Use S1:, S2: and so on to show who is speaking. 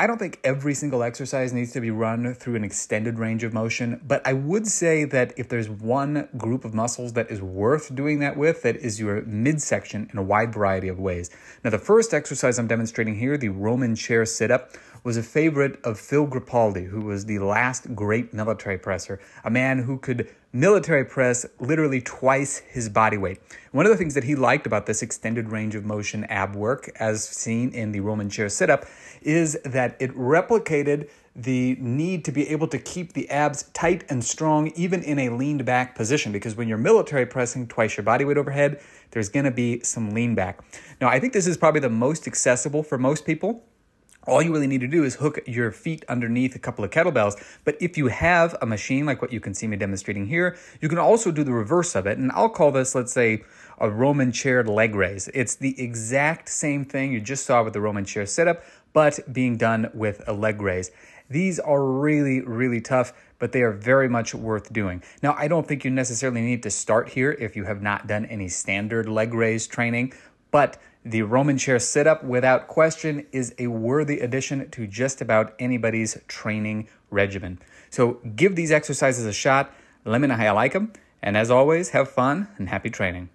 S1: I don't think every single exercise needs to be run through an extended range of motion, but I would say that if there's one group of muscles that is worth doing that with, that is your midsection in a wide variety of ways. Now, the first exercise I'm demonstrating here, the Roman chair sit up, was a favorite of Phil Grippaldi, who was the last great military presser, a man who could military press literally twice his body weight. One of the things that he liked about this extended range of motion ab work, as seen in the Roman chair sit up, is that it replicated the need to be able to keep the abs tight and strong even in a leaned back position because when you're military pressing twice your body weight overhead, there's going to be some lean back. Now, I think this is probably the most accessible for most people all you really need to do is hook your feet underneath a couple of kettlebells. But if you have a machine like what you can see me demonstrating here, you can also do the reverse of it. And I'll call this, let's say, a Roman chair leg raise. It's the exact same thing you just saw with the Roman chair sit up, but being done with a leg raise. These are really, really tough, but they are very much worth doing. Now, I don't think you necessarily need to start here if you have not done any standard leg raise training, but the Roman chair sit up, without question, is a worthy addition to just about anybody's training regimen. So give these exercises a shot. Let me know how you like them. And as always, have fun and happy training.